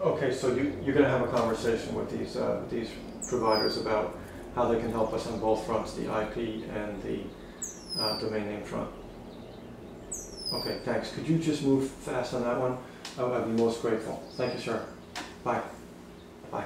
Okay, so you, you're gonna have a conversation with these, uh, these providers about how they can help us on both fronts, the IP and the, uh, domain name front? Okay, thanks. Could you just move fast on that one? I'd be most grateful. Thank you, sir. Bye. Bye.